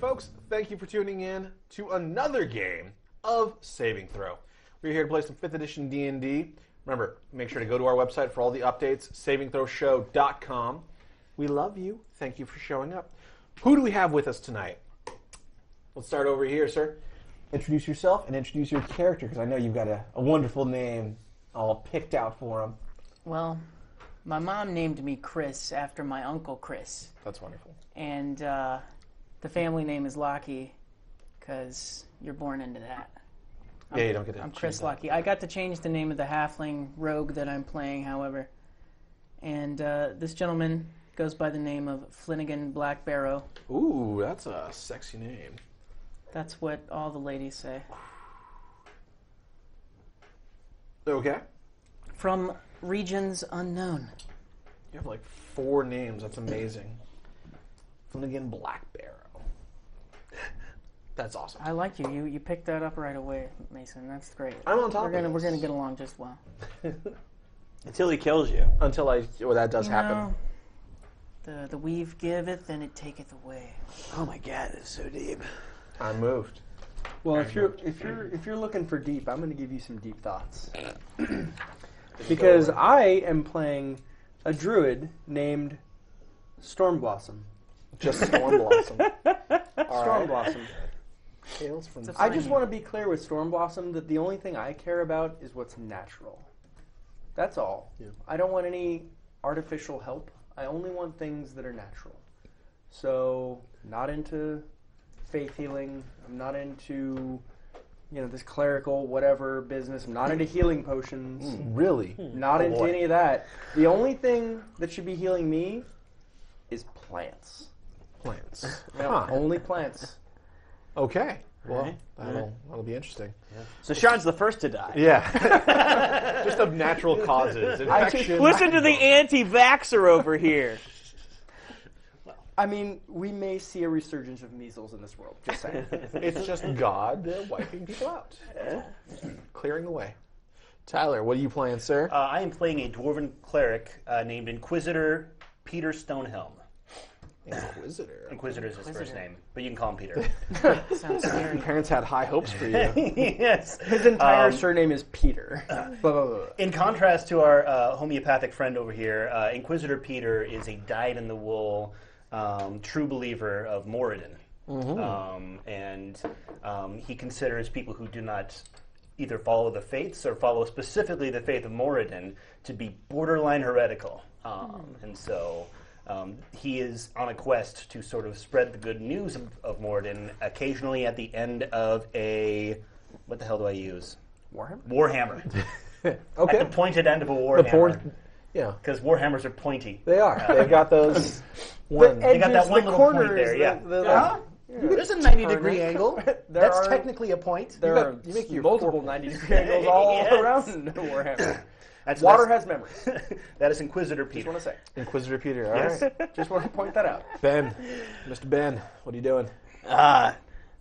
folks, thank you for tuning in to another game of Saving Throw. We're here to play some 5th edition D&D. Remember, make sure to go to our website for all the updates, savingthrowshow.com. We love you. Thank you for showing up. Who do we have with us tonight? Let's start over here, sir. Introduce yourself and introduce your character, because I know you've got a, a wonderful name all picked out for him. Well, my mom named me Chris after my uncle Chris, That's wonderful. and uh, the family name is Lockey because you're born into that. Yeah, you don't get to I'm Chris. Lockey. I got to change the name of the halfling rogue that I'm playing, however, and uh, this gentleman goes by the name of Flinnegan Blackbarrow. Ooh, that's a sexy name. That's what all the ladies say. Okay. From regions unknown. You have like four names. That's amazing. Flinnegan Blackbarrow. That's awesome. I like you. You you picked that up right away, Mason. That's great. I'm on top We're of gonna we're gonna get along just well. Until he kills you. Until I, well, that does You happen. know, the the weave giveth and it taketh away. Oh my god, it's so deep. I'm moved. Well, if you're if you're if you're looking for deep, I'm going to give you some deep thoughts. because I am playing a druid named Stormblossom. Just Storm Blossom. Stormblossom. Tales from It's a I just want to be clear with Storm Blossom that the only thing I care about is what's natural. That's all. Yeah. I don't want any artificial help. I only want things that are natural. So, not into faith healing. I'm not into, you know, this clerical whatever business. I'm not into hmm. healing potions. Hmm. really. Hmm. Not Oh, into boy. any of that. The only thing that should be healing me is plants. plants. No, Huh. only plants. Okay. Well, Alright. that'll, that'll be interesting. So Shawn's the first to die. Yeah. Just of natural causes. Infection. Listen to the anti-vaxxer over here. I mean, we may see a resurgence of measles in this world. Just saying. It's just God uh, wiping people out. Clearing the way. Tyler, what are you playing, sir? Uh, I am playing a dwarven cleric uh, named Inquisitor Peter Stormhelm. Inquisitor. Inquisitor is his first Inquisitor. name, but you can call him Peter. Sounds scary. Your parents had high hopes for you. yes. His entire Um, surname is Peter. Blah, blah, blah. In contrast to our uh, homeopathic friend over here, uh, Inquisitor Peter is a dyed-in-the-wool um, true believer of Moradin. Um, and um, he considers people who do not either follow the faiths or follow specifically the faith of Moradin to be borderline heretical. Um, And so um, he is on a quest to sort of spread the good news of, of Moradin occasionally at the end of a. What the hell do I use? Warhammer? Warhammer. okay. At the pointed end of a The warhammer. Yeah, Because warhammers are pointy. they are. They've got those. One. They got that one the little point corners, there, the- yeah. the- Yeah. yeah. There's a 90 Turner. degree angle. There That's are- technically a point. There got- are you make your multiple 90 degree angles all Yes. around Warhammer. That's, Water that's- has memories. that is Inquisitor Peter. Just Peter. want to say. Inquisitor Peter. All Yes. right. Just want to point that out. Ben, Mr. Ben, what are you doing? Ah,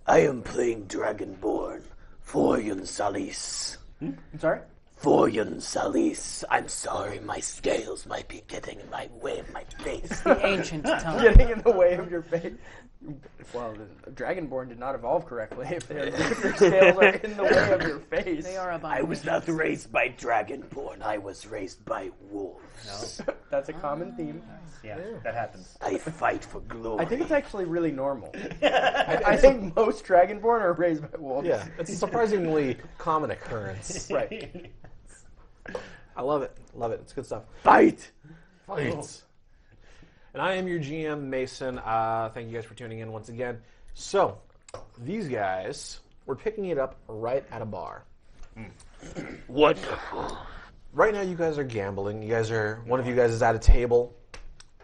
I am playing Dragonborn. Fro'jin Kaliss. I'm sorry? Fro'jin Kaliss. I'm sorry, my scales might be getting in my way of my face. The ancient tongue. Getting in the way of your face. Well, the Dragonborn did not evolve correctly if, they're- if your scales are in the way of your face. They are I abominations. was not raised by Dragonborn. I was raised by wolves. That's a common theme. Yeah, that happens. I fight for glory. I think it's actually really normal. I, I think most Dragonborn are raised by wolves. Yeah, it's a surprisingly common occurrence. Right. I love it. Love it. It's good stuff. fight. Fights. And I am your GM, Mason. Uh, thank you guys for tuning in once again. So, these guys, we're picking it up right at a bar. Wonderful. Right now, you guys are gambling. You guys are, one of you guys is at a table.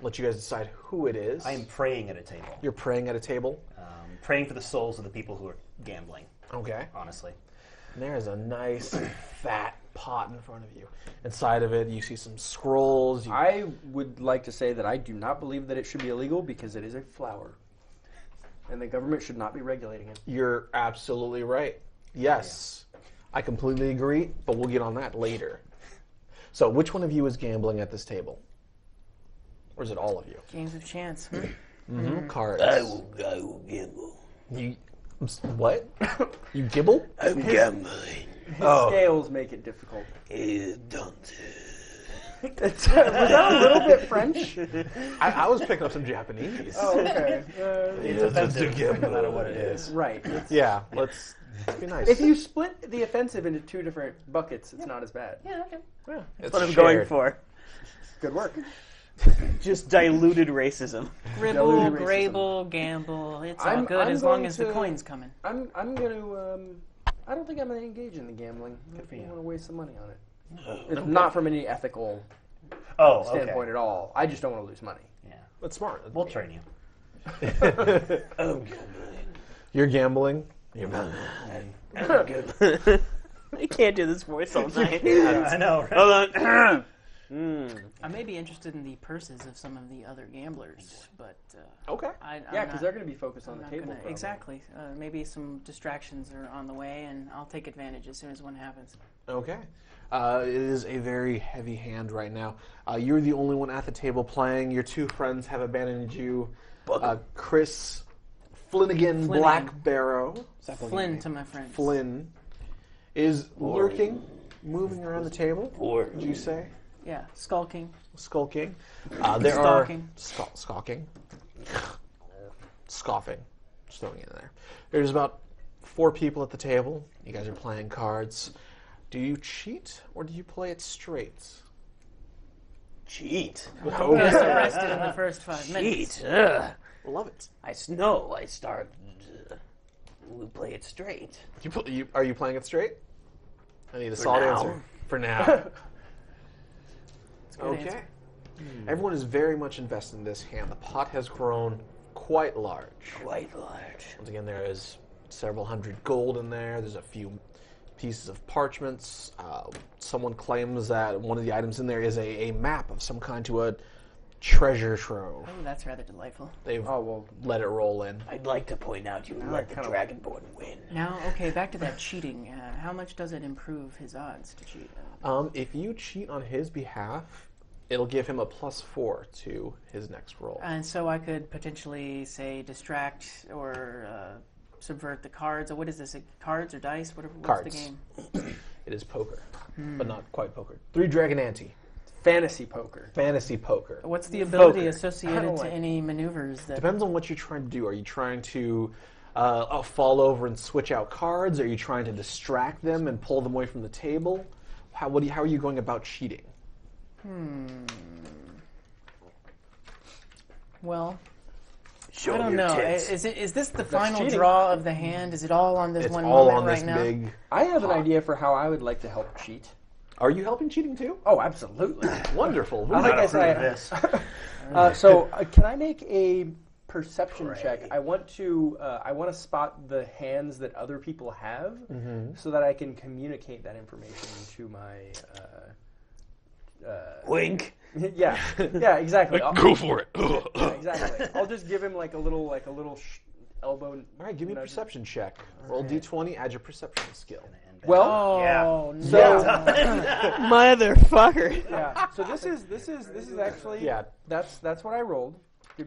Let you guys decide who it is. I am praying at a table. You're praying at a table. Um, praying for the souls of the people who are gambling, Okay. honestly. And there's a nice fat pot in front of you. Inside of it, you see some scrolls. You, I would like to say that I do not believe that it should be illegal because it is a flower. And the government should not be regulating it. you're absolutely right. Yes, I completely agree, but we'll get on that later. So, which one of you is gambling at this table? Or is it all of you? Games of chance. Hmm? Mm-hmm. Cards. I will, I will gamble. You what? You gibble? I'm gambling. His Oh. scales make it difficult. Eh, don't. was that a little bit French? I, I was picking up some Japanese. Oh, okay. Uh, It's offensive no matter what it is. right. It's- Yeah, let's, let's be nice. If you split the offensive into two different buckets, it's not as bad. Yeah, okay. yeah, That's what I'm going shared. for. Good work. Just diluted racism. Gribble, Diluted racism. grable, gamble. It's all I'm- good I'm as long going as the to- coin's coming. I'm I'm going to. Um, I don't think I'm going to engage in the gambling. I don't for you. want to waste some money on it. It's not from any ethical Oh, standpoint okay. at all. I just don't want to lose money. Yeah. That's smart. We'll train you. I'm gambling. You're gambling. You're I'm gambling. I can't do this voice all night. I know, right? Hold on. Mm. I may be interested in the purses of some of the other gamblers, but uh, okay. I, I'm Yeah, because they're going to be focused on I'm the table. gonna- exactly. Uh, maybe some distractions are on the way, and I'll take advantage as soon as one happens. Okay. Uh, it is a very heavy hand right now. Uh, you're the only one at the table playing. Your two friends have abandoned you. Uh, Chris Flinnegan, Flinnegan. Black Barrow. Is that Flinnegan Flynn to my friends. Flynn is lurking, moving around the table. Or Did you say Yeah, skulking. skulking? Uh, there Stalking. are scal- skulking, scoffing. Just throwing it in there. There's about four people at the table. You guys are playing cards. Do you cheat or do you play it straight? cheat. Just Okay. arrested in the first five minutes. Cheat. Ugh. Love it. I s- no. I start. Uh, we play it straight. You, pl- you, are you playing it straight? I need a For solid now. answer. For now. It's a good okay. answer. Everyone is very much invested in this hand. The pot has grown quite large. Quite large. Once again, there is several hundred gold in there. There's a few pieces of parchments. Uh, someone claims that one of the items in there is a, a map of some kind to a treasure trove. Oh, that's rather delightful. They've Oh well. let it roll in. I'd like to point out you let the kinda- Dragonborn win. Now, okay, back to that cheating. Uh, how much does it improve his odds to cheat? Um, if you cheat on his behalf, it'll give him a plus four to his next roll. and so I could potentially say distract or uh, subvert the cards. Or what is this? Cards or dice? What, what's Cards. the game? It is poker, Hmm. but not quite poker. Three Dragon Ante. Fantasy poker. Fantasy poker. What's the ability Poker. Associated to like- any maneuvers that? Depends on what you're trying to do. Are you trying to uh, uh, fall over and switch out cards? Are you trying to distract them and pull them away from the table? How, what do you, how are you going about cheating? Well, Show I don't know. tits. Is it is this the final cheating. draw of the hand? Is it all on this It's one all moment on right this now? big. I have an idea for how I would like to help cheat. Are you helping cheating too? Oh, absolutely. Wonderful. I like I Not approve said, this. uh, so uh, can I make a perception Pray. check? I want to uh, I want to spot the hands that other people have, Mm-hmm. so that I can communicate that information to my. Uh, uh, Wink. yeah, yeah, exactly. I'll- Go for it. yeah, exactly. I'll just give him like a little like a little sh- elbow. All right, give me a perception check. Roll d20, add your perception skill. Well, Oh so Motherfucker. yeah. So this is this is this is actually Yeah, That's that's what I rolled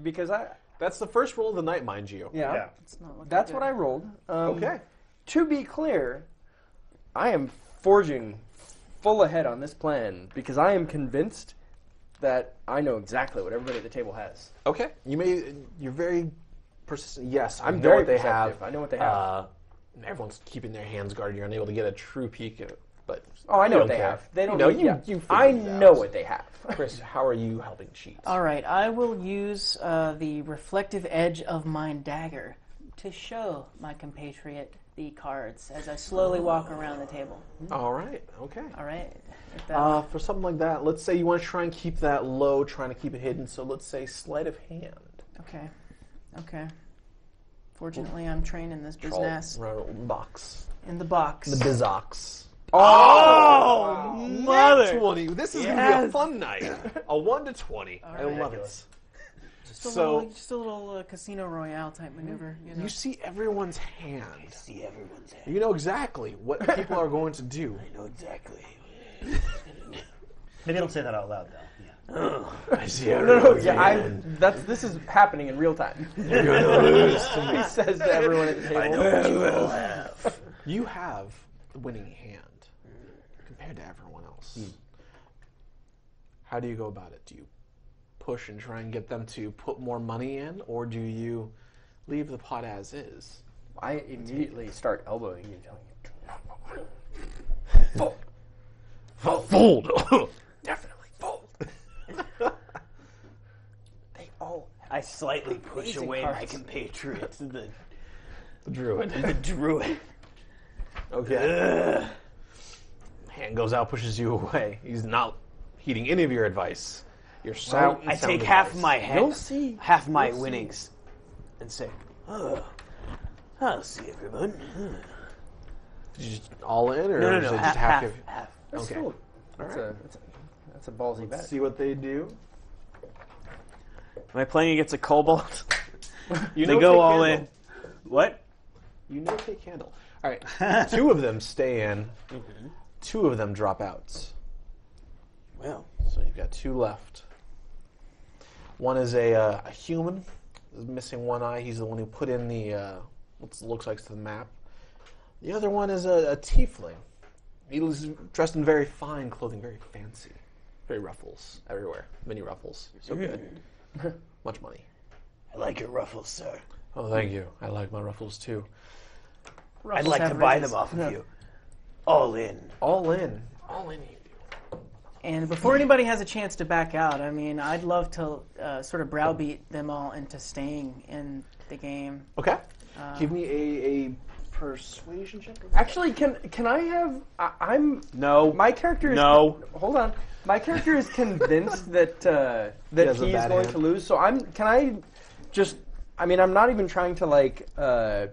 because I that's the first roll of the night, mind you. yeah. Yeah. It's not That's good. what I rolled. Um, Okay. To be clear, I am forging full ahead on this plan because I am convinced that I know exactly what everybody at the table has. Okay. You may. You're very persistent. Yes, I'm I'm know very what they perceptive. have. I know what they have. Uh, everyone's keeping their hands guarded. You're unable to get a true peek at it, but oh, I know what they care. have. They don't you know. need- You, yeah. you I know what they have. Chris, how are you helping cheat? All right, I will use uh, the reflective edge of my dagger to show my compatriot the cards as I slowly walk around the table. All right. Okay. All right. Uh, for something like that, let's say you want to try and keep that low, trying to keep it hidden. So let's say sleight of hand. okay. Okay. Fortunately, I'm trained in this Troll, business. roll, box. In the box. The bizox. Oh, mother. Twenty. This is gonna be a Yes. fun night. A one to twenty. I right. love it. just a so- little, just a little uh, casino royale type maneuver. You know. You see everyone's hand. See everyone's head. You know exactly what people are going to do. I know exactly. Maybe I don't say that out loud, though. Yeah. I see No, no, yeah, I. That's this is happening in real time. You're gonna lose. he says to everyone at the table. You have the winning hand compared to everyone else. Hmm. How do you go about it? Do you push and try and get them to put more money in, or do you leave the pot as is? I immediately start elbowing you, telling you. Fold. Definitely fold. They all. I slightly push Amazing away my cards. compatriot, the, The druid. the druid. Okay. Hand goes out, pushes you away. He's not heeding any of your advice. Your sound. I sound take half advice. my head, You'll see. half my You'll see. winnings, and say, Oh, I'll see everyone. Did you just all in, or "No, no, is no, it half, just half? half, give- half." Okay. cool. That's, a, that's, a, that's a ballsy bet. See what they do. Am I playing against a kobold? You they know go all in. What? You know take handle. All right. Two of them stay in. Two of them drop out. Well, So you've got two left. One is a, uh, a human, is missing one eye. He's the one who put in the uh, what looks like to the map. The other one is a, a tiefling. He was dressed in very fine clothing, very fancy, very ruffles everywhere, many ruffles. So good, much money. I like your ruffles, sir. Oh, thank you. I like my ruffles too. I'd like to have buy them off of you. All in. All in, all in. And before anybody has a chance to back out, I mean, I'd love to uh, sort of browbeat them all into staying in the game. Okay. Give me a, a persuasion check. Actually, can can I have? I, I'm No. my character. Is, No. hold on. My character is convinced that uh, that has a he's going hand. to lose. So I'm. Can I just? I mean, I'm not even trying to like uh,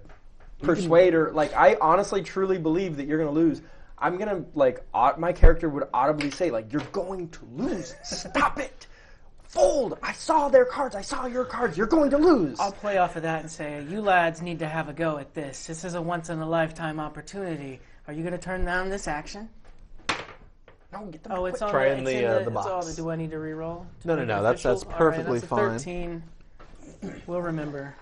persuade or like. I honestly, truly believe that you're going to lose. I'm gonna like. au- my character would audibly say like, "You're going to lose. Stop it." Fold! I saw their cards. I saw your cards. You're going to lose. I'll play off of that and say, you lads need to have a go at this. This is a once in a lifetime opportunity. Are you going to turn down this action? no, get them Oh, it's on Try the, in it's the, in uh, the, the it's all box. the- do I need to re-roll? to No, no, make no, it that's- that's official? All right, perfectly that's a fine. 13. We'll remember.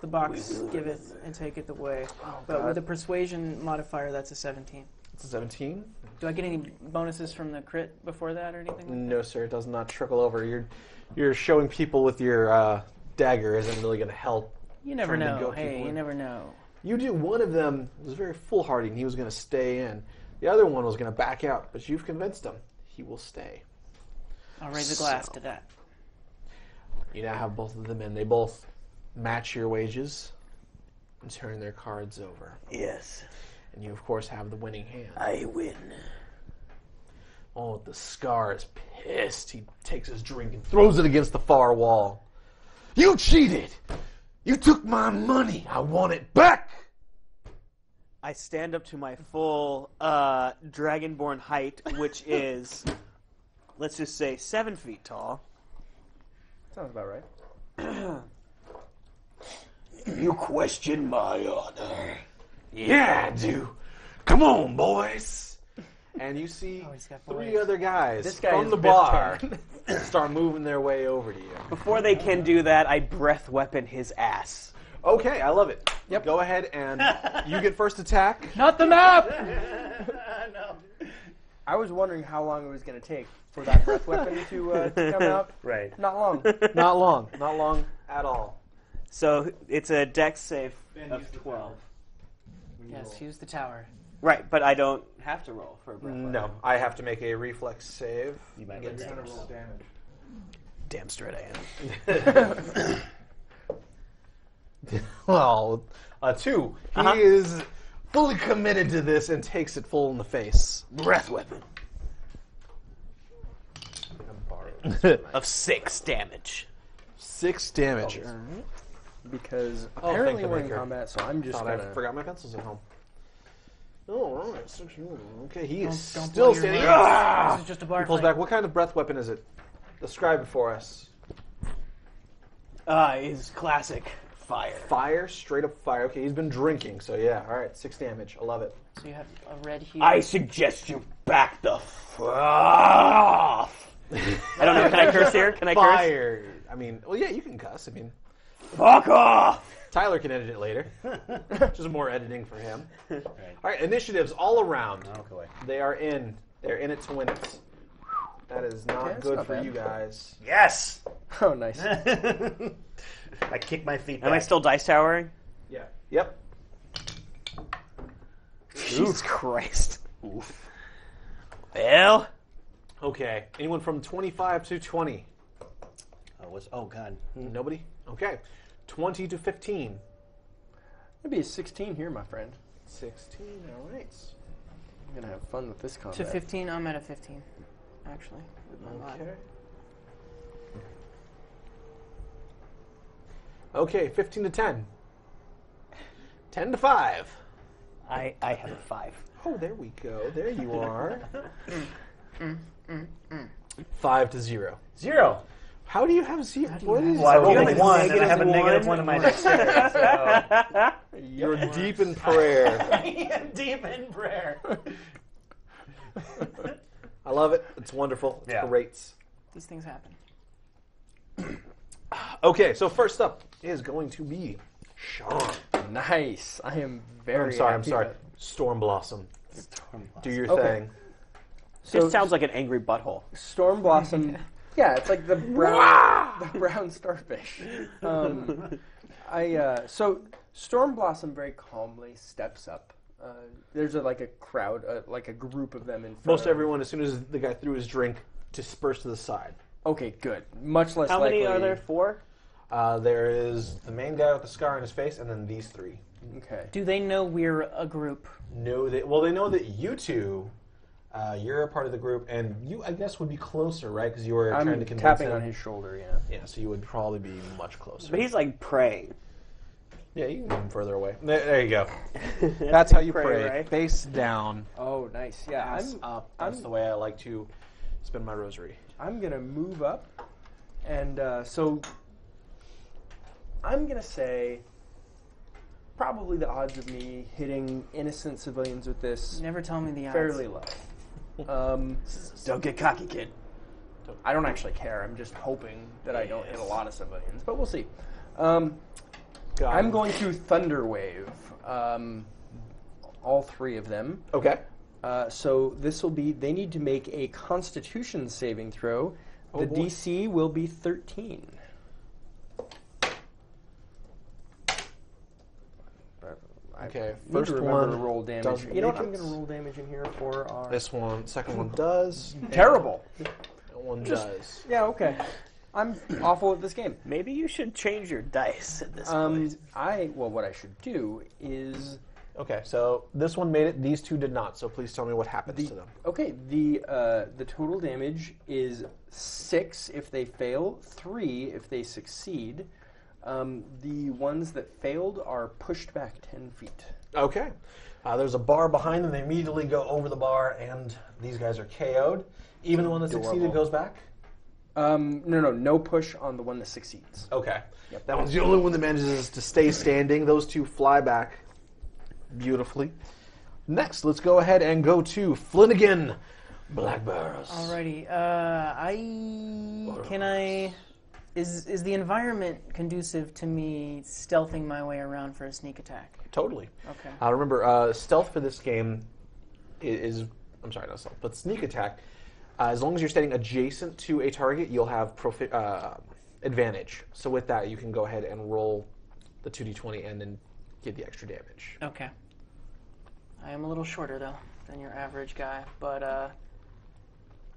The box, giveth and take it away. but with a persuasion modifier, that's a 17. It's a 17. Do I get any bonuses from the crit before that or anything? Like No, sir, it does not trickle over. You're you're showing people with your uh, dagger isn't really going to help. You never know. Hey, you in. never know. You do. One of them was very foolhardy, and he was going to stay in. The other one was going to back out, but you've convinced him he will stay. I'll raise a glass So- to that. You now have both of them in. They both match your wages and turn their cards over. Yes, And you, of course, have the winning hand. I win. Oh, the scar is pissed. He takes his drink and throws it against the far wall. You cheated! You took my money! I want it back! I stand up to my full uh, dragonborn height, which is, let's just say, seven feet tall. Sounds about right. You question my honor. Yeah, I do. Come on, boys! And you see Oh, he's got three boys. other guys This guy from is the Biff bar start moving their way over to you. Before they can do that, I breath weapon his ass. Okay, I love it. Yep. Go ahead and you get first attack. Not the map. I was wondering how long it was going to take for that breath weapon to, uh, to come out. Right. Not long. Not long. Not long at all. So it's a dex save of 12. Yes, use the tower. Right, but I don't have to roll for a breath weapon. No, I have to make a reflex save. You might against like yours. Damn straight I am. Well, uh, two. He Uh-huh. is fully committed to this and takes it full in the face. Breath weapon. Of six damage. Six damage. Because Oh, apparently thank we're in maker. combat, so I'm just Thought gonna. I forgot my pencils at home. Oh, right. Six- Okay, he is Don't still blow your standing. nose. Ah! This is just a bar He pulls fight. back. What kind of breath weapon is it? Describe it for us. Uh, is classic fire. Fire, straight up fire. Okay, he's been drinking, so yeah. All right, six damage. I love it. So you have a red hue. I suggest you back the f off. I don't know. Can I curse here? Can I curse? Fire. I mean, well, yeah, you can cuss. I mean, Fuck off! Tyler can edit it later. Just more editing for him. All right, initiatives all around. Oh, okay. They are in. They're in it to win it. That is not that's good not for bad. you guys. Yes. Oh, nice. I kick my feet. Am I back. still dice towering? Yeah. Yep. Jesus Christ. Oof. Well, Okay. Anyone from 25 to 20? Oh, was, oh God. Nobody? Okay. 20 to 15. Maybe a 16 here, my friend. 16. All right. I'm gonna have fun with this combat. To 15, I'm at a 15, actually, with my. Okay. Okay, 15 to 10. 10 to 5. I, I have a five. Oh, there we go. There you are. Mm, mm, mm, 5 to 0. Zero. How do you have 0? do you What have is Well, I rolled have a a one, and I have a negative negative one. one in my dexterity. So. You're deep in prayer. I am deep in prayer. I love it. It's wonderful. It's Yeah. great. These things happen. Okay, so first up is going to be Shawn. Nice. I am very. I'm sorry, I'm happy sorry. about- Storm Blossom. Do your Okay. thing. So it sounds like an angry butthole. Storm Blossom. Yeah, it's like the brown, the brown starfish. Um, I uh, so Storm Blossom very calmly steps up. Uh, there's a, like a crowd, uh, like a group of them in front. Most of- everyone, as soon as the guy threw his drink, dispersed to the side. Okay, good. Much less. How many are there? Four? Uh, there is the main guy with the scar on his face, and then these three. Okay. Do they know we're a group? No, they well they know that you two, uh, you're a part of the group, and you I guess would be closer, right? Because you were I'm trying to convince tapping him. on his shoulder. Yeah. Yeah, so you would probably be much closer. But he's like praying. yeah, you can move him further away. There, there you go. That's how you Pray, pray. right? Face down, Oh, nice. Yeah, ass I'm up. That's I'm- the way I like to spend my rosary. I'm gonna move up, and uh, so I'm gonna say probably the odds of me hitting innocent civilians with this Never tell me the odds. fairly low. Um, Don't get cocky, kid. I don't actually care. I'm just hoping that I don't hit a lot of civilians, but we'll see. Um. I'm going to thunder wave um, all three of them. Okay. Uh, so this will be. They need to make a Constitution saving throw. Oh, the boy. DC will be 13. I Okay, need first to one to roll damage. doesn't You know what? make I'm going to roll damage in here for our This one, second one does. terrible. That one Just- does. Yeah. Okay. I'm awful at this game. Maybe you should change your dice at this Um, point. I well, what I should do is Okay, so this one made it. These two did not. So please tell me what happens the to them. okay. The uh, the total damage is six if they fail, three if they succeed. Um, the ones that failed are pushed back ten feet. Okay. Uh, there's a bar behind them. They immediately go over the bar, and these guys are KO'd. Even the one that succeeded Adorable. goes back. Um, no, no, no push on the one that succeeds. Okay. That one's the only one that manages to stay standing. Those two fly back beautifully. Next, let's go ahead and go to Flinnegan Blackbears. Alrighty. Uh, I can I. Is is the environment conducive to me stealthing my way around for a sneak attack? Totally. Okay. Uh, remember, uh, stealth for this game i- is, I'm sorry, not stealth, but sneak attack. Uh, as long as you're standing adjacent to a target, you'll have profi- uh, advantage. So with that, you can go ahead and roll the 2d20 and then get the extra damage. Okay. I am a little shorter though than your average guy, but uh,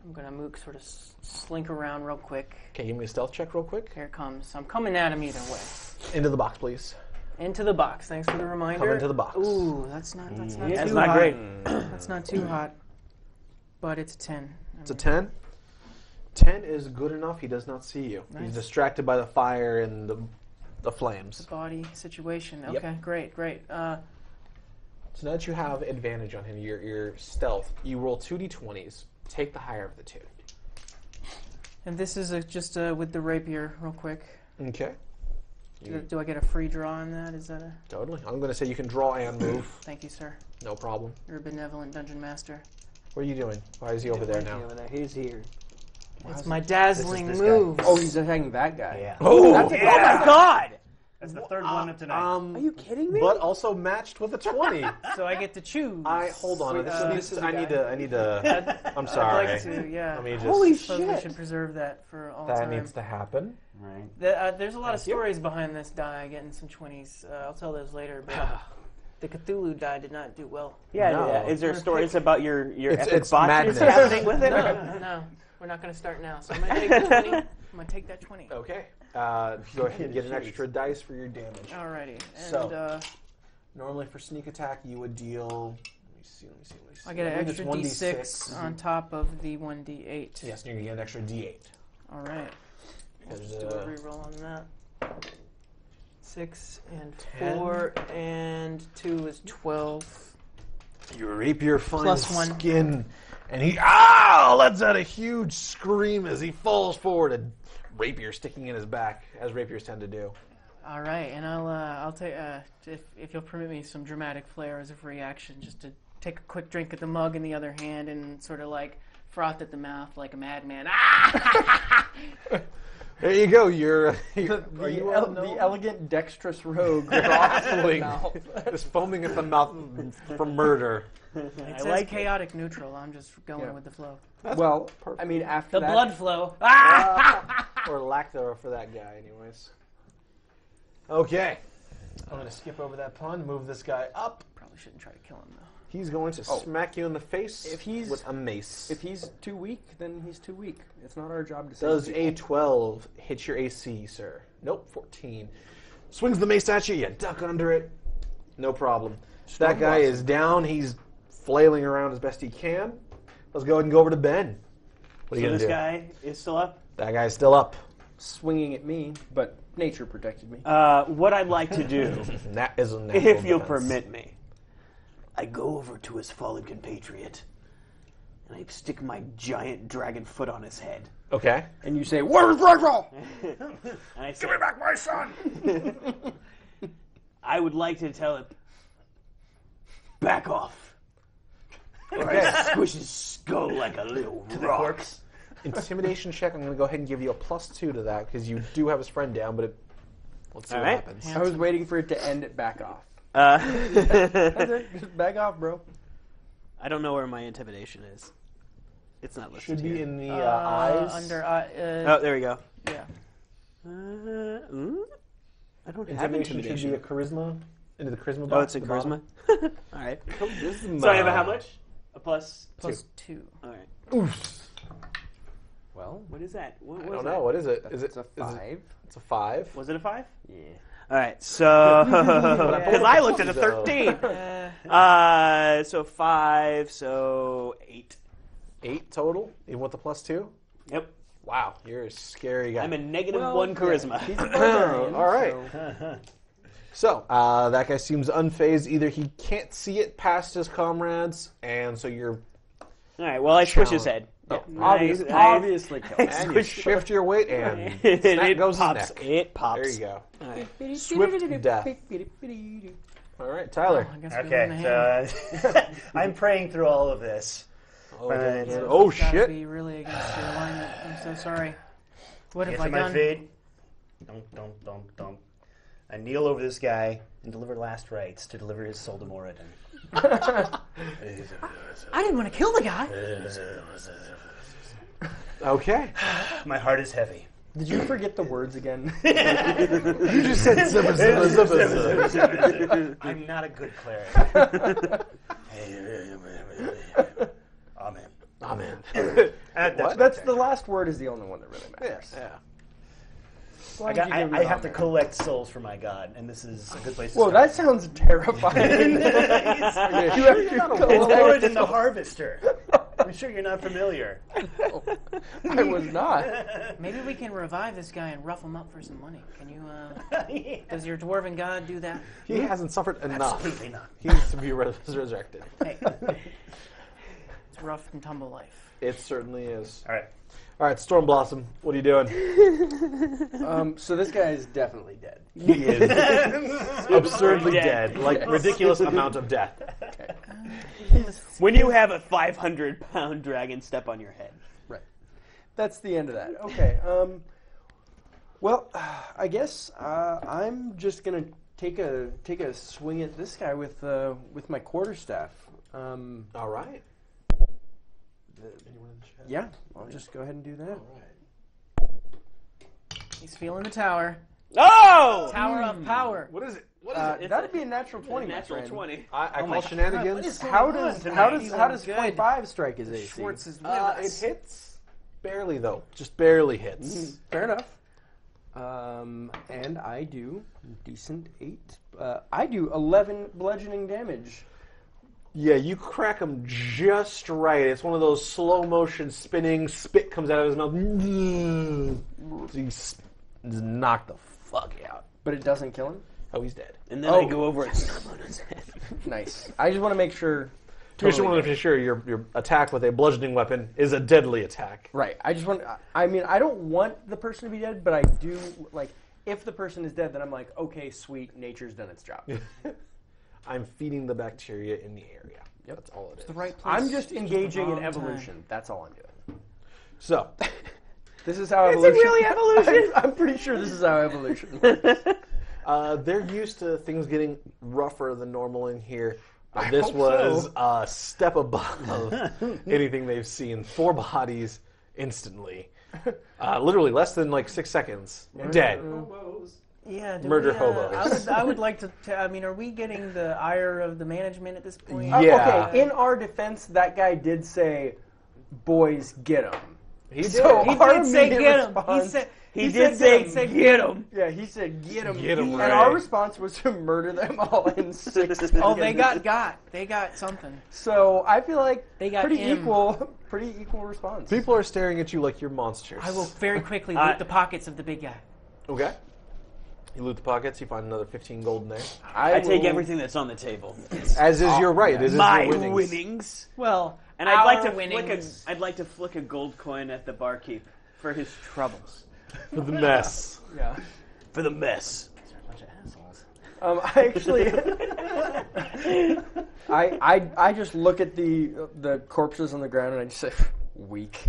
I'm gonna mook sort of s- slink around real quick. Okay, give me a stealth check real quick. Here it comes. I'm coming at him either way. Into the box, please. Into the box. Thanks for the reminder. Come into the box. Ooh, that's not that's not That's too not hot. great. That's not too hot. But it's a ten. It's a 10. 10 is good enough. He does not see you. He's distracted by the fire and the, the flames. body situation. Yep. Okay, great, great. Uh, So now that you have advantage on him, your, your stealth, you roll 2d20s. Take the higher of the two. and this is a, just uh, with the rapier, real quick. Okay. Do, do I get a free draw on that? Is that a? Totally. I'm going to say you can draw and move. Thank you, sir. No problem. You're a benevolent dungeon master. What are you doing? Why is he over there now? He's here. It's my dazzling move. Oh, he's attacking that guy. Yeah. Oh, yeah. Oh my god! That's the third one of tonight. um, Are you kidding me? but also matched with a twenty. So I get to choose. I hold on. This, Uh, needs to- I need to. I need to. I'm sorry. I'd like to, yeah. Let me just. Holy Suppose we shit. should preserve that for all that time. That needs to happen. right. The- uh, there's a lot of Thank you. stories behind this die getting some 20s. Uh, I'll tell those later. But the Cthulhu die did not do well. yeah, No. yeah. Is there stories about your your It's- epic it's botches madness. happening with it? No, no, we're not going to start now. So I'm going to take the 20. I'm going to take that 20. Okay. Uh, go ahead and get an extra dice for your damage. Alrighty. And So- uh, Normally for sneak attack, you would deal. Let me see. Let me see. Let me see. I get an believe extra it's d6 on top of the 1d8. Yes, and you get an extra d8. All right. There's Let's do a- a reroll on that. Six and Ten. four and two is twelve. Your rapier finds Plus one. skin, and he ah lets out a huge scream as he falls forward, a rapier sticking in his back, as rapiers tend to do. All right, and I'll uh, I'll take uh, if if you'll permit me some dramatic flair as a reaction, just to take a quick drink at the mug in the other hand and sort of like froth at the mouth like a madman. Ah! There you go. You're, The, you're the, are you el- the elegant dexterous rogue waffling. just foaming at the mouth for murder. It I says like it. chaotic neutral. I'm just going Yeah. with the flow. well, perfect. I mean, after The that, blood flow. Ah! Or lack thereof for that guy, anyways. Okay. I'm going to skip over that pun, move this guy up. Probably shouldn't try to kill him though. He's going to Oh. smack you in the face If he's- with a mace. if he's too weak, then he's too weak. It's not our job to say. Does a 12 hit your AC, sir? Nope, 14. Swings the mace at you, you duck under it. No problem. that guy blossom. is down. He's flailing around as best he can. Let's go ahead and go over to Ben. What are you So going this to do? guy is still up. That guy's still up. swinging at me, but nature protected me. Uh, what I'd like to do, That is a natural if you'll defense. permit me, I go over to his fallen compatriot and I stick my giant dragon foot on his head. Okay. And you say, "Where's Rachel?" And I say, Give me back my son! I would like to tell him, back off. Or I squish his skull like a little rock. corpse. Intimidation check. I'm going to go ahead and give you a plus two to that because you do have his friend down, but it, let's see All what right. happens. I was waiting for it to end at back off. Uh, That's it. Just back off, bro. I don't know where my intimidation is. It's not listed Should be here. in the uh, Uh, eyes. under uh, uh, Oh, there we go. yeah. Uh, ooh, I don't have Intimidation intimidation. should be a charisma. Into the charisma oh, it's a the bottom. charisma. All right. Charisma. So I have a how much? A plus. Plus two. All right. Oof. Well, what is that? What, I what don't know. that? What is it? Is it? It's a is it- five. It's a five. Was it a five? Yeah. All right. So because I looked at a thirteen. Uh, Uh, so five. So eight. Eight total, even with the plus two. Yep. Wow, you're a scary guy. I'm a negative Well, one yeah, charisma. he's a barbarian, All right. so- So uh, that guy seems unfazed. Either he can't see it past his comrades, and so you're All right. Well, I squish his Challenge. head. Oh, Obvious, I- I- obviously, killed. and you shift your weight, and it, it goes his pops. neck. It pops. There you go. All right. Swift death. All right, Tyler. I guess we win the Okay, so uh, I'm praying through all of this. Oh, Fine. yeah. oh shit! Be really against your alignment. I'm so sorry. What have Get I to my done? feet. Dunk, dunk, dunk, dunk. I kneel over this guy and deliver last rites to deliver his soul to Moradin. I didn't want to kill the guy. Okay, My heart is heavy. Did you forget the words again? you just said zippa zippa zippa zippa. I'm not a good cleric. Amen. Amen. Uh, that's What? That's the last word is the only one that really Yeah, matters. yeah. As long I, got, I, I have to collect souls for my god, and this is a good place to Whoa, that sounds terrifying. you have to collect Moradin the Harvester. I'm sure you're not familiar. I was not. Maybe we can revive this guy and rough him up for some money. Can you? Uh, does your dwarven god do that? He hasn't suffered enough. Absolutely not. He needs to be res- resurrected. Hey, it's rough and tumble life. It certainly is. All right. All right, Storm Blossom, what are you doing? Um, so this guy is definitely dead. He is absurdly dead, like ridiculous amount of death. When you have a 500 pound dragon step on your head. Right. That's the end of that. Okay. Um, well, I guess uh, I'm just gonna take a take a swing at this guy with uh, with my quarterstaff. Um, All right. Anyone in the chat? yeah, I'll just go ahead and do that. All right. He's feeling the tower. Oh! Tower of power. What is it? What is Uh, it? that'd be a natural twenty. my Natural friend. 20. I, I Oh my call God, shenanigans. what is How going does on how tonight? does how does Feeling twenty good. five strike his AC? Schwartz is with Uh, it us. hits barely though, just barely hits. Fair enough. Um, and I do decent eight. Uh, I do eleven bludgeoning damage. Yeah, you crack him just right. It's one of those slow motion spinning. Spit comes out of his mouth. Mm. So you s- just knock the fuck out. But it doesn't kill him. Oh, he's dead. And then Oh. I go over and stomp on his head. Nice. I just want to make sure. You just Totally want to make sure your your attack with a bludgeoning weapon is a deadly attack. Right. I just want. I mean, I don't want the person to be dead, but I do like. If the person is dead, then I'm like, okay, sweet, nature's done its job. I'm feeding the bacteria in the area. That's all it is. The right place. I'm just the engaging in wrong evolution. That's all I'm doing. So, This is how Is it evolution. really evolution? I'm, I'm pretty sure this is how evolution. works. uh, they're used to things getting rougher than normal in here. But I this hope was so. a step above anything they've seen. Four bodies instantly. Uh, literally less than like six seconds. Dead. Yeah, Murder we, uh, hobos. I would, I would like to. T- I mean, are we getting the ire of the management at this point? Uh, Yeah. okay. In our defense, that guy did say, "Boys, get him." He did. So He our did say get him. He response- said He, did say, get him. Yeah, he said, "Get him." Get 'em And right. our response was to murder them all in six. Oh, they got got. They got something. So I feel like They got pretty him. equal, pretty equal response. People are staring at you like you're monsters. I will very quickly loot I- the pockets of the big guy. Okay. You loot the pockets. You find another 15 gold in there. I take will- everything that's on the table. As is your right. This is My your winnings. winnings. Well, And I'd like our to flick a, winnings. I'd like to flick a gold coin at the barkeep for his troubles. for the mess. Yeah. For the mess. bunch of assholes. Um, I actually, I, I, I just look at the the corpses on the ground and I just say, "Weak."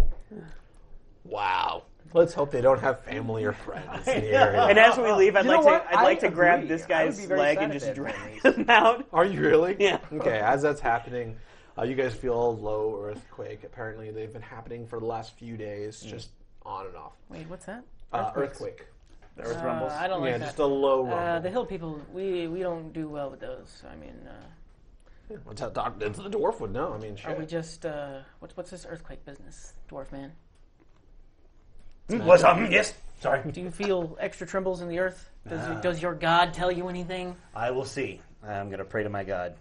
Wow. Let's hope they don't have family or friends in the area. And as we leave, I'd You like know to I'd like I to grab agree. this I would guy's very leg sad and if just they drag him out. Are you really? Yeah. Okay, as that's happening, uh, you guys feel a low earthquake. Apparently, they've been happening for the last few days, just on and off. Wait, what's that? Uh, earthquake. The Earth Uh, rumbles. I don't like yeah, that. just a low rumble. Uh, the hill people, we we don't do well with those. I mean, uh, What's that, doc, the dwarf would know. I mean, are we just uh, what's what's this earthquake business, dwarf man? What's up? Um, yes. Sorry. Do you feel extra trembles in the earth? Does uh. does your god tell you anything? I will see. I'm gonna pray to my God.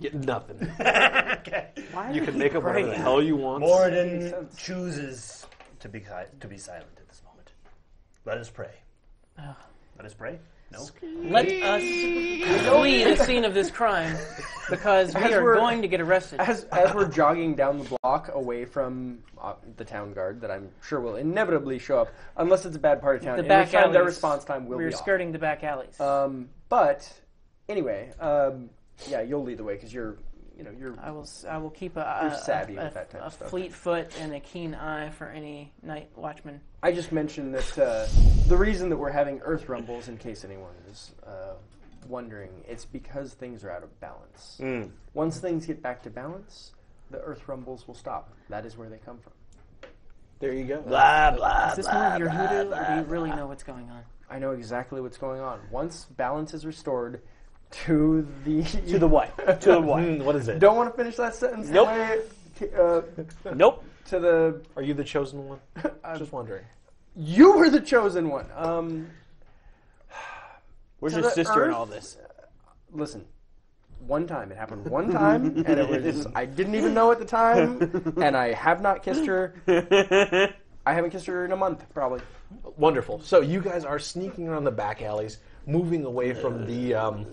Get nothing. okay. You can make up whatever the hell you want. Moradin chooses to be si- to be silent at this moment. Let us pray. Oh. Let us pray. No. Let us flee the scene of this crime because we As are we're- going to get arrested. As as we're jogging down the block away from uh, the town guard, that I'm sure will inevitably show up, unless it's a bad part of town. the in back which time their alleys. response time will We're be off. skirting the back alleys. Um, but anyway, um, yeah, you'll lead the way because you're, you know, you're. I will. s- I will keep a, a, savvy a, with that type a of stuff. fleet foot and a keen eye for any night watchman. I just mentioned that uh, the reason that we're having earth rumbles, in case anyone is uh, wondering, it's because things are out of balance. Mm. Once things get back to balance, the earth rumbles will stop. That is where they come from. There you go. Blah blah. blah. Is this blah, more of your blah, hoodoo, or do you blah. really know what's going on? I know exactly what's going on. Once balance is restored to the To the what? To the what? Hmm, what is it? Don't want to finish that sentence. Nope. way- Uh, Nope. to the Are you the chosen one? Just wondering. you were the chosen one. Um, Where's your sister in all this? listen, one time it happened. One time, and it was I didn't even know at the time, and I have not kissed her. I haven't kissed her in a month, probably. Wonderful. So you guys are sneaking around the back alleys, moving away from the um,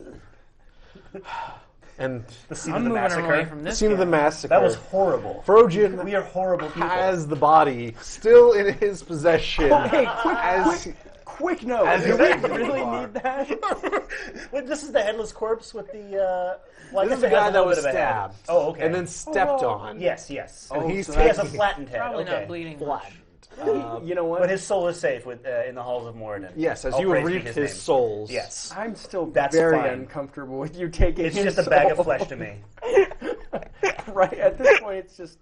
and The scene I'm of the moving massacre. away from this. scene of the massacre. That was horrible. Fro'jin We are horrible people. has the body still in his possession. Hey, quick, as quick note. As Do we exactly really you need that? Wait, this is the headless corpse with the. Uh, well, I this is the it has guy a that little was bit of a head. stabbed. Oh, okay. And then stepped Oh, on. yes, yes. And Oh, he's so he has a taking- flattened head. Probably okay. not bleeding much. Flattened. Uh, you know what? But his soul is safe with, uh, in the halls of Moradin. yes, as All you have praise be reaped his, his name. souls. Yes. I'm still That's very fine. uncomfortable with you taking. It's his just a bag of soul. flesh to me. right at this point, it's just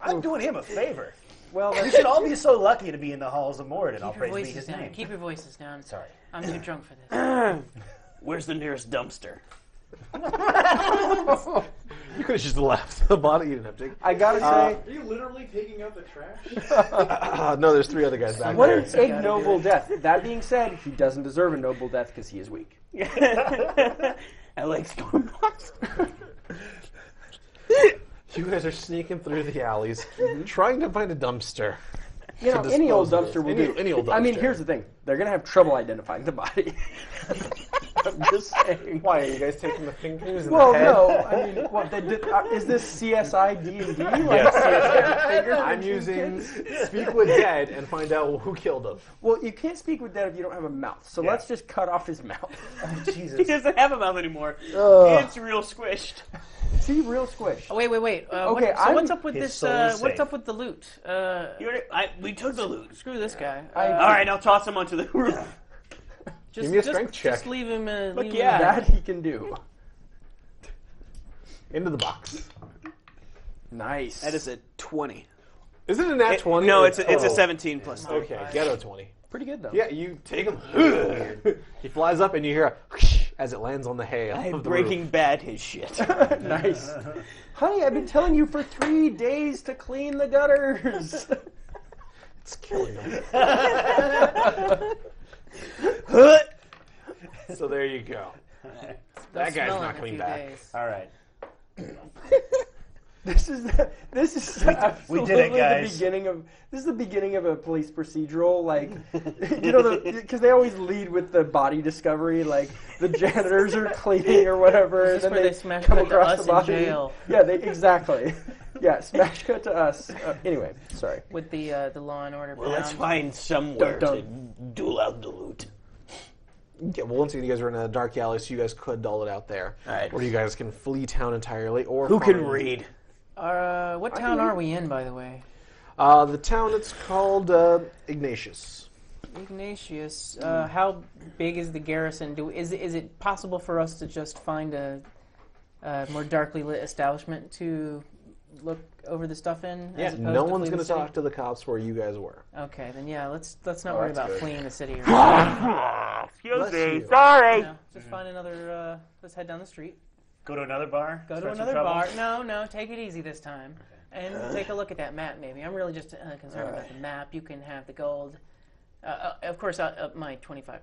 I'm doing him a favor. well. We That's, should all be so lucky to be in the halls of Moradin. All Keep your praise be voices his down. name. Keep your voices down. Sorry. I'm too drunk for this. Where's the nearest dumpster? You could have just left the body. You didn't have to. I gotta Uh, say, Are you literally taking out the trash? Uh, no, there's three other guys back what there. an ignoble death. That being said, he doesn't deserve a noble death because he is weak. I like Stormbox. You guys are sneaking through the alleys, trying to find a dumpster. You know, any old dispose of dumpster will this. do. Any- any old I mean, dumpster. here's the thing: they're gonna have trouble identifying the body. I'm just saying. Why are you guys taking the fingers and Well, the head? no. I mean, what they did, uh, is this CSI D and D? Like CSI fingers I'm using kids? speak with dead and find out who killed him. Well, you can't speak with dead if you don't have a mouth. So Yeah. let's just cut off his mouth. He Jesus. He doesn't have a mouth anymore. Ugh. It's real squished. See, real squish. Oh, wait, wait, wait. Uh, what- Okay, so I'm- what's up with His this? soul Uh, is what's safe. up with the loot? Uh, You already, I, we took the loot. screw this guy. I- Uh, All right, I'll toss him onto the roof. Just, Give me a just- strength check. Just leave him. Uh, leave him. That he can do. Into the box. Nice. That is a 20. Is it a nat It- 20? no, or it's a, it's a total? 17 plus 3. Okay, ghetto 20. pretty good though. Yeah, you take him. he flies up and you hear a as it lands on the hay. I'm of the Breaking roof. Bad his shit. nice. Honey, I've been telling you for three days to clean the gutters. It's killing him. so there you go. They'll That guy's not coming back. days. All right. This is the, this is absolutely did it, the beginning of this is the beginning of a police procedural. Like, you know, because they always lead with the body discovery. Like the janitors are cleaning or whatever, and then they, they smash come across the in body. jail? Yeah, they exactly. Yeah, smash cut to us. Uh, anyway, sorry. With the uh, the Law and Order. Well, let's pound. find somewhere Dun, to duel out the loot. Yeah, well, once again, you guys are in a dark alley, so you guys could dull it out there. All right. Or you guys can flee town entirely, or Who can find- read? Uh, what town are we in, by the way? Uh, the town it's called uh, Ignatius. Ignatius. Uh, how big is the garrison? Do is it- is it possible for us to just find a, a more darkly lit establishment to look over the stuff in? Yeah, as no one's going to talk to the cops where you guys were. Okay, then yeah, let's let's not Oh, worry that's about good. fleeing the city. Or Excuse Bless me. you. Sorry. no, just find another. Uh, let's head down the street. Go to another bar. Go to start some another trouble? bar. No, no, take it easy this time. And take a look at that map, maybe. I'm really just uh, concerned about the map. You can have the gold. Uh, uh, of course, uh, uh, my 25%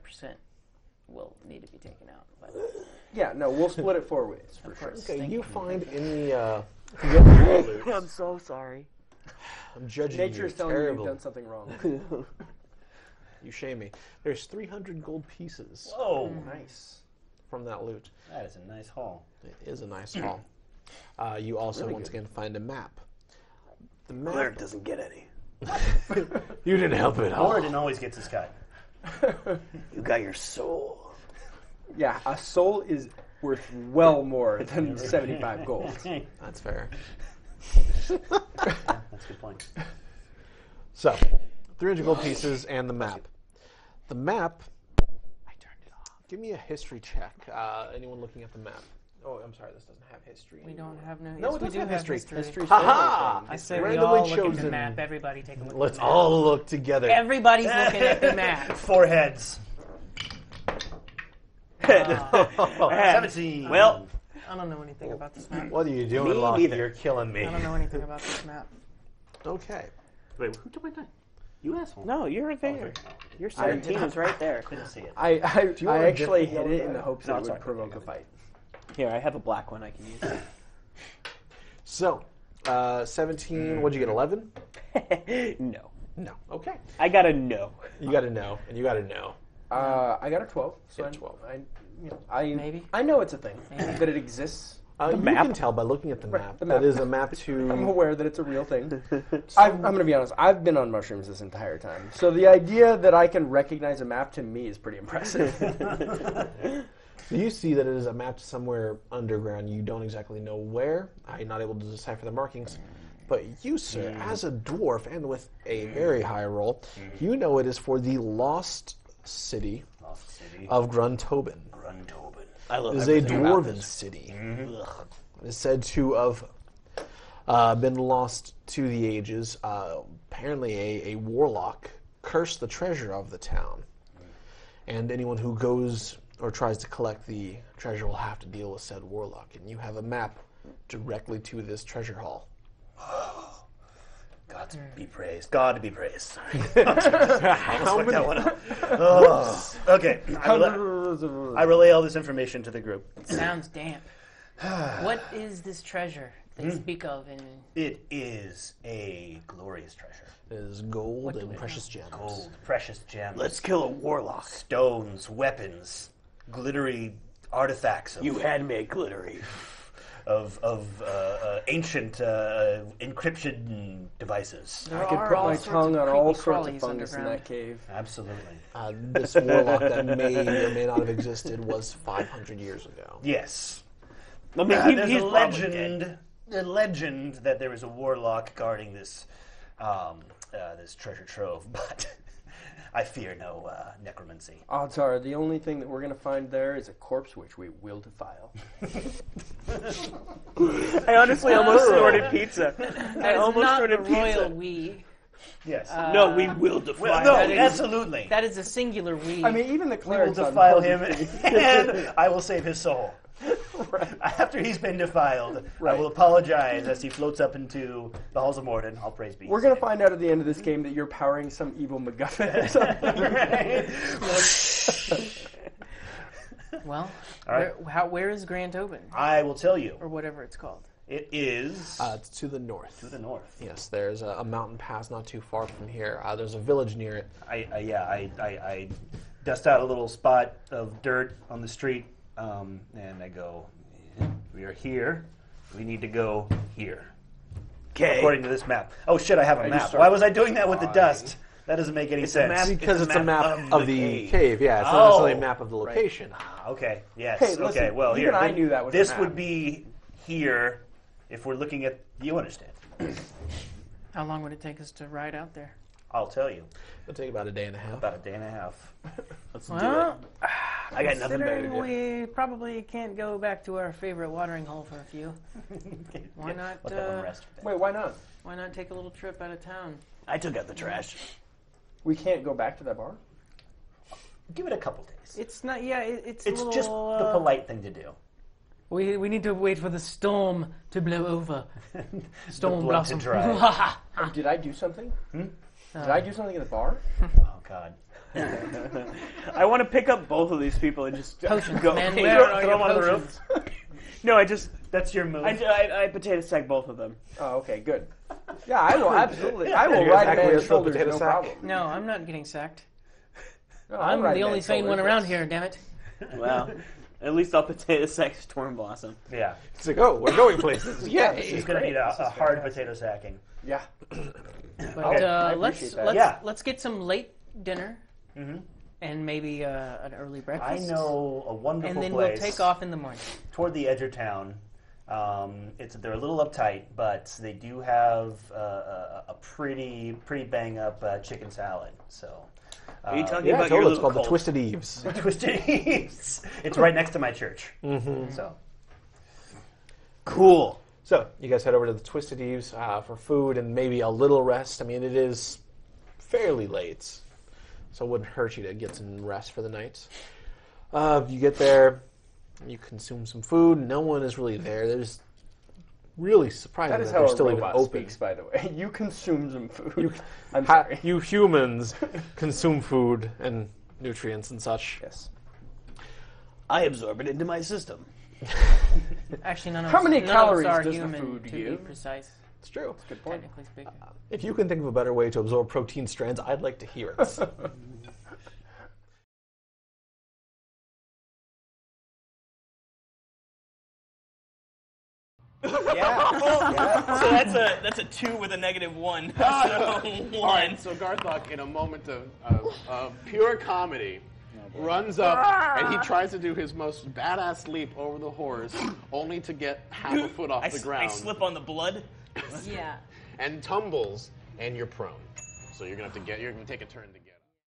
will need to be taken out. But Yeah, no, we'll split it four ways for of sure. course, Okay, thank you you. find in the. Uh, you get the loot. I'm so sorry. I'm judging Nature you. is telling you Terrible. you've done something wrong. You shame me. There's 300 gold pieces Whoa, nice. from that loot. that is a nice haul. It is a nice haul. Uh, you also once again find a map. The map. Cleric doesn't get any. You didn't help it. all. Moradin always gets his cut. You got your soul. Yeah, a soul is worth well more than 75 gold. That's fair. That's a good point. So, 300 gold pieces and the map. The map. I turned it off. Give me a history check. Uh, anyone looking at the map? Oh, I'm sorry. This doesn't have history. We don't have no. History. No, yes, it we does do have history. History's Ha I say we Randomly all look at the chosen. map. Everybody take a look. Let's at the map. all look together. Everybody's looking at the map. Four heads. Seventeen. Well, I don't know anything about this map. what are you doing, Me Locke? neither. You're killing me. I don't know anything about this map. Okay. Wait, who took my time? You asshole. no, you're there. Your 17 is right there. Couldn't see it. I, I, you I want a actually different hid it yellow in the hopes No, that it it's would all right. provoke a fight. Here, I have a black one I can use. So, uh, 17. What'd you get? 11? no. No. Okay. I got a no. You got to know, and you got to know. Uh, I got a 12. So Yeah, I, 12. I, you know, I, Maybe. I know it's a thing, Maybe. that it exists. Uh, you map? can tell by looking at the Right, map. the map. is a map to. I'm aware that it's a real thing. I've, I'm going to be honest. I've been on mushrooms this entire time, so the idea that I can recognize a map to me is pretty impressive. You see that it is a map to somewhere underground. You don't exactly know where. I'm not able to decipher the markings. But you, sir, as a dwarf and with a very high roll, you know it is for the lost city Lost City. of Gruntobin. Gruntobin. I love It is a everything about dwarven this. city. It is said to have uh, been lost to the ages. Uh, apparently, a, a warlock cursed the treasure of the town. And anyone who goes or tries to collect the treasure will have to deal with said warlock. And you have a map directly to this treasure hall. God be praised. God be praised. Sorry. Almost fucked that one up. Oh. Okay. I relay, I relay all this information to the group. It Sounds damp. what is this treasure they hmm. speak of in It is a glorious treasure. It is gold and precious gems. Gold, precious gems, Let's kill a warlock. stones, weapons, glittery artifacts of, You handmade glittery. of, of uh, uh, ancient uh, encryption devices. There I could are put all my sorts tongue of on all sorts of crawlies fungus in underground. that cave. Absolutely. Uh, this warlock that may or may not have existed was 500 years ago. Yes. I mean, Uh, he- there's he's a legend, dead. a legend that there was a warlock guarding this, um, uh, this treasure trove, but I fear no uh, necromancy. Odds are the only thing that we're going to find there is a corpse which we will defile. I honestly almost snorted pizza. I That is almost not the snorted royal we. Yes. Uh, no, we will defy. well, no, that is- absolutely. That is a singular we. I mean, even the we will clerics on defile him, and I will save his soul. After he's been defiled, I will apologize as he floats up into the halls of Moradin. All praise be. We're going to find out at the end of this game that you're powering some evil MacGuffin or something. well, All right. where, how, where is Grand Open? I will tell you. Or whatever it's called. It is Uh, it's to the north. to the north. Yes, there's a, a mountain pass not too far from here. Uh, there's a village near it. I, I yeah, I, I, I dust out a little spot of dirt on the street, um, and I go, "We are here. We need to go here." Okay. According to this map. Oh shit! I have a you map. start Why was I doing that with the dust? That doesn't make any sense. map. Because It's it's, a a map, map of, of the, the cave. cave. Yeah, it's not Oh. necessarily a map of the location. Ah, okay. Yes. Hey, okay. listen, Well, even here. I knew that was a This map. would be here if we're looking at. You understand? How long would it take us to ride out there? I'll tell you. It'll take about a day and a half. About a day and a half. Let's do Well, it. I got nothing better to considering do. we probably can't go back to our favorite watering hole for a few, why not? Let Uh, rest. Wait, why not? why not take a little trip out of town? I took out the trash. We can't go back to that bar? Give it a couple days. It's not. Yeah, it, it's. It's a little, just the uh, polite thing to do. We we need to wait for the storm to blow over. Storm blood to blossom. dry. Oh, did I do something? Hmm? Did I do something at the bar? Oh God. I want to pick up both of these people and just Potions, go. man. throw- are throw your them on the potions? roof. No, I just That's your move. I, I, I potato sack both of them. Oh, okay, good. Yeah, I will absolutely. I will ride a exactly man's shoulders, potato no sack. problem. No, I'm not getting sacked. No, I'll I'm the only sane one around here. Damn it. Well, at least I'll potato sack Stormblossom. yeah. It's like, oh, we're going places. Yeah, Yay! this He's is gonna need a, a hard potato sacking. Yeah. But Okay. uh, I let's that. let's Yeah. let's get some late dinner Mhm. and maybe uh, an early breakfast. I know a wonderful And then place we'll take off in the morning. toward the edge of town. Um, it's they're a little uptight, but they do have uh, a, a pretty pretty bang up uh, chicken salad. So. Uh, Are you talking Yeah, about totally. your It's little called the cult? Twisted Eaves. Twisted Eats. It's right next to my church. Mm-hmm. So Cool. So you guys head over to the Twisted Eaves uh, for food and maybe a little rest. I mean, it is fairly late, so it wouldn't hurt you to get some rest for the night. Uh, you get there, you consume some food. No one is really there. There's really surprising That that, is how they're a still even robot open. speaks, by the way. You consume some food. You- I'm Ha- sorry. you humans consume food and nutrients and such. Yes. I absorb it into my system. Actually, none of How us, many none calories of us are does the human, food to be give? precise, It's true. Good point. technically speaking. If you can think of a better way to absorb protein strands, I'd like to hear it. Yeah. So that's a that's a two with a negative one. So one. right, so Garthok, in a moment of, of, of pure comedy, runs up and he tries to do his most badass leap over the horse, only to get half a foot off I, the s- I ground. slip on the blood. Yeah. and tumbles, and you're prone. So you're gonna have to get. You're gonna take a turn to get up.